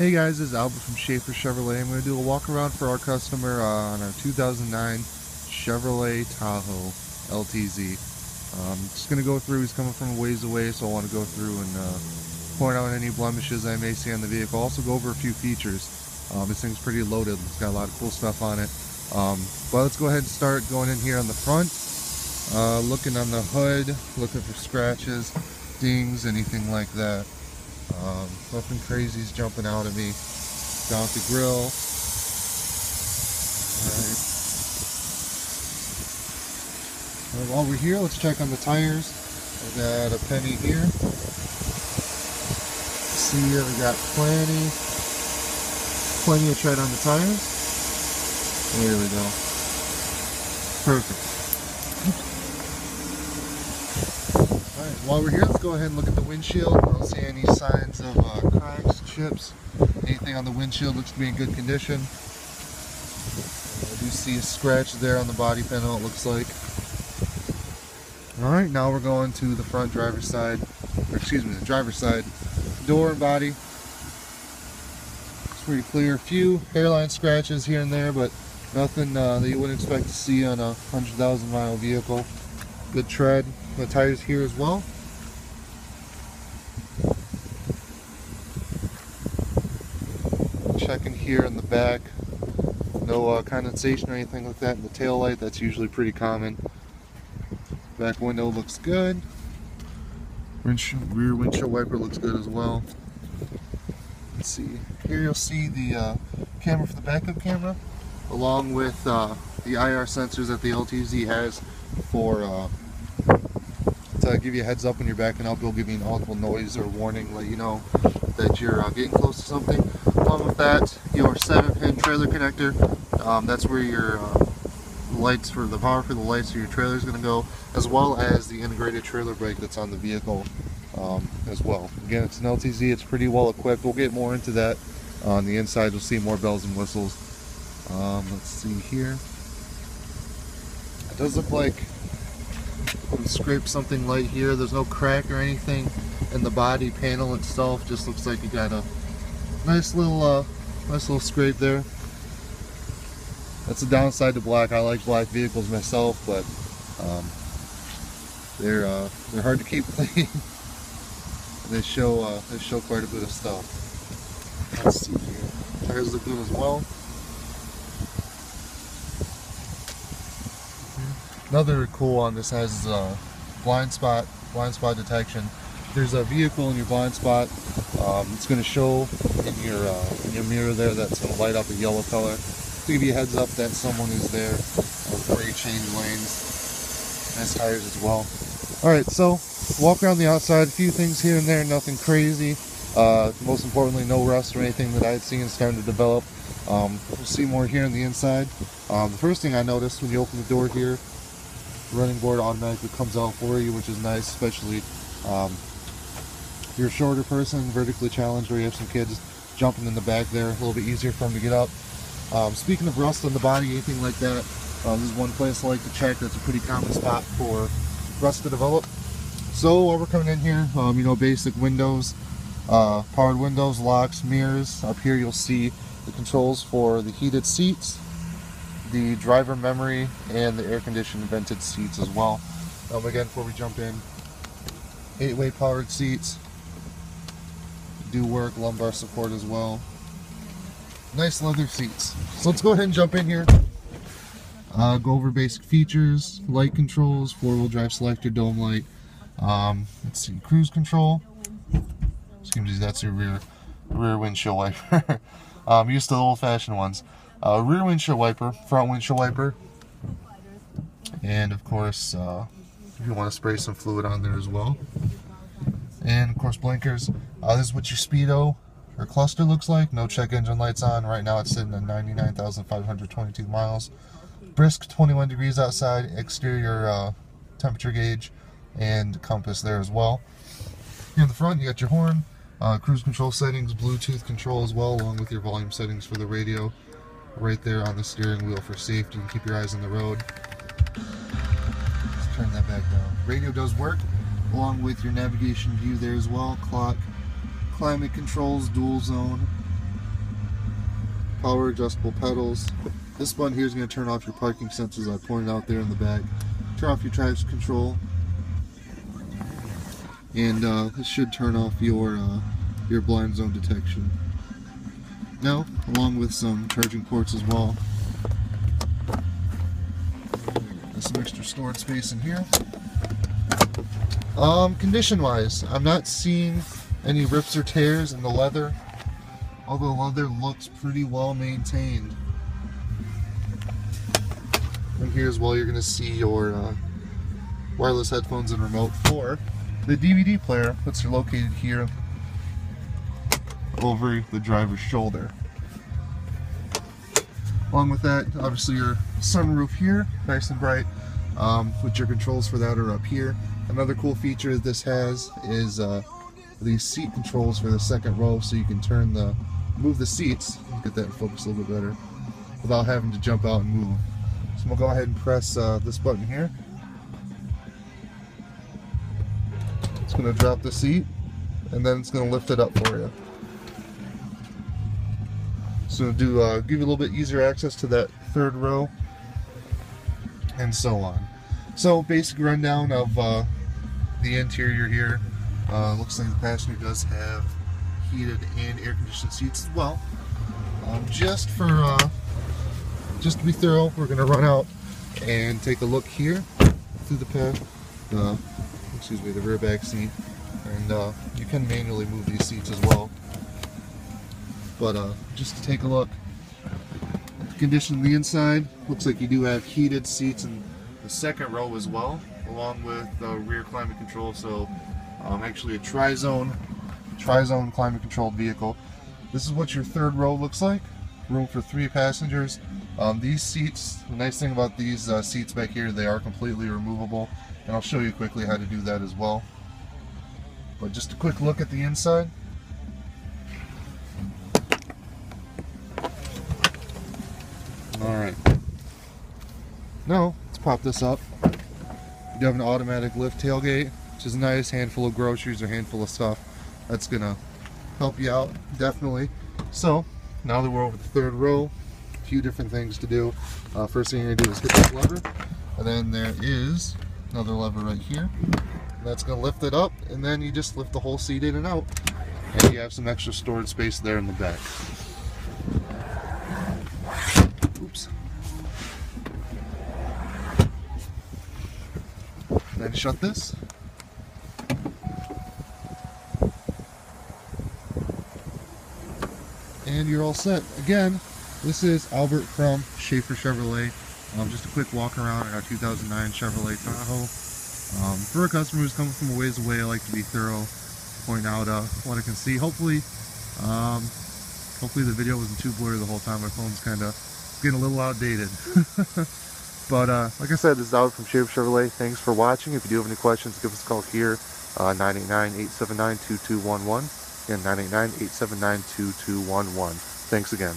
Hey guys, this is Albert from Schaefer Chevrolet. I'm going to do a walk around for our customer uh, on our 2009 Chevrolet Tahoe LTZ. Um, just going to go through, he's coming from a ways away, so I want to go through and uh, point out any blemishes I may see on the vehicle. Also go over a few features. Um, this thing's pretty loaded, it's got a lot of cool stuff on it. Um, but let's go ahead and start going in here on the front. Uh, looking on the hood, looking for scratches, dings, anything like that. Um, nothing crazy is jumping out at me. Down the grill. Alright. Right, while we're here, let's check on the tires. We got a penny here. See here, we got plenty, plenty of tread on the tires. There we go. Perfect. While we're here, let's go ahead and look at the windshield. I don't see any signs of uh, cracks, chips, anything on the windshield looks to be in good condition. I do see a scratch there on the body panel, it looks like. Alright, now we're going to the front driver's side, or excuse me, the driver's side door and body. It's pretty clear. A few hairline scratches here and there, but nothing uh, that you wouldn't expect to see on a 100,000 mile vehicle. Good tread. The tires here as well. Checking here in the back. No uh, condensation or anything like that in the tail light. That's usually pretty common. Back window looks good. Rear windshield wiper looks good as well. Let's see. Here you'll see the uh, camera for the backup camera, along with uh, the IR sensors that the LTZ has for uh, give you a heads up when you're backing up. It'll give you an audible noise or warning, let you know that you're uh, getting close to something. Along with that, your 7-pin trailer connector. Um, that's where your uh, lights for the power for the lights for your trailer is going to go, as well as the integrated trailer brake that's on the vehicle um, as well. Again, it's an LTZ. It's pretty well equipped. We'll get more into that on the inside. You'll see more bells and whistles. Um, let's see here. It does look like we scraped something light here. There's no crack or anything in the body panel itself. Just looks like you got a nice little, uh, nice little scrape there. That's the downside to black. I like black vehicles myself, but um, they're uh, they're hard to keep clean. they show uh, they show quite a bit of stuff. Let's see here. Tires look good as well. Another cool one this has uh, blind spot blind spot detection. There's a vehicle in your blind spot. Um, it's going to show in your uh, in your mirror there that's going to light up a yellow color to give you a heads up that someone is there before you change lanes. Nice tires as well. Alright, so walk around the outside, a few things here and there, nothing crazy. Uh, most importantly, no rust or anything that I had seen starting to develop. Um, we'll see more here on the inside. Um, the first thing I noticed when you open the door here, running board automatically comes out for you, which is nice, especially um, if you're a shorter person, vertically challenged, or you have some kids jumping in the back there, a little bit easier for them to get up. Um, speaking of rust on the body, anything like that, uh, this is one place I like to check. That's a pretty common spot for rust to develop. So while we're coming in here, um, you know, basic windows, uh, powered windows, locks, mirrors. Up here you'll see the controls for the heated seats, the driver memory, and the air conditioned vented seats as well. Um, again, before we jump in, eight-way powered seats, do work, lumbar support as well. Nice leather seats. So let's go ahead and jump in here. Uh, go over basic features, light controls, four-wheel drive selector, dome light. Um, let's see, cruise control. Seems that's your rear rear windshield wiper. um, used to the old-fashioned ones. Uh, rear windshield wiper, front windshield wiper, and of course, uh, if you want to spray some fluid on there as well. And of course, blinkers. Uh, this is what your speedo or cluster looks like. No check engine lights on. Right now, it's sitting at 99,522 miles. Brisk 21 degrees outside. Exterior uh, temperature gauge and compass there as well. In the front, you got your horn, uh, cruise control settings, Bluetooth control as well, along with your volume settings for the radio. Right there on the steering wheel for safety and keep your eyes on the road. Let's turn that back down. Radio does work, along with your navigation view there as well. Clock, climate controls, dual zone, power adjustable pedals. This button here is going to turn off your parking sensors I pointed out there in the back. Turn off your traction control. And uh, this should turn off your uh, your blind zone detection. Now, along with some charging ports as well. There's some extra storage space in here. Um, condition wise, I'm not seeing any rips or tears in the leather, although the leather looks pretty well maintained. And here as well, you're going to see your uh, wireless headphones and remote for the DVD player, which are located here over the driver's shoulder. Along with that, obviously your sunroof here, nice and bright, um, which your controls for that are up here. Another cool feature this has is uh, these seat controls for the second row, so you can turn the, move the seats, get that in focus a little bit better, without having to jump out and move. So we'll go ahead and press uh, this button here. It's going to drop the seat, and then it's going to lift it up for you. So do uh, give you a little bit easier access to that third row, and so on. So basic rundown of uh, the interior here. Uh, looks like the passenger does have heated and air conditioned seats as well. Um, just for uh, just to be thorough, we're gonna run out and take a look here through the path. Uh, excuse me, the rear back seat, and uh, you can manually move these seats as well. But uh, just to take a look condition of the inside, looks like you do have heated seats in the second row as well, along with the rear climate control. So um, actually a tri-zone, tri-zone climate controlled vehicle. This is what your third row looks like. Room for three passengers. Um, these seats, the nice thing about these uh, seats back here, they are completely removable. And I'll show you quickly how to do that as well. But just a quick look at the inside. Alright. Now, let's pop this up. You have an automatic lift tailgate, which is a nice handful of groceries or handful of stuff. That's gonna help you out, definitely. So, now that we're over the third row, a few different things to do. Uh, first thing you're gonna do is hit this lever, and then there is another lever right here. That's gonna lift it up, and then you just lift the whole seat in and out, and you have some extra storage space there in the back. Then shut this. And you're all set. Again, this is Albert from Schaefer Chevrolet. Um, just a quick walk around our 2009 Chevrolet Tahoe. Um, for a customer who's coming from a ways away, I like to be thorough, point out uh, what I can see. Hopefully, um, hopefully the video wasn't too blurry the whole time. My phone's kind of getting a little outdated. but uh, like I said, this is Albert from Schaefer Chevrolet. Thanks for watching. If you do have any questions, give us a call here, 989-879-2211. Again, 989-879-2211. Thanks again.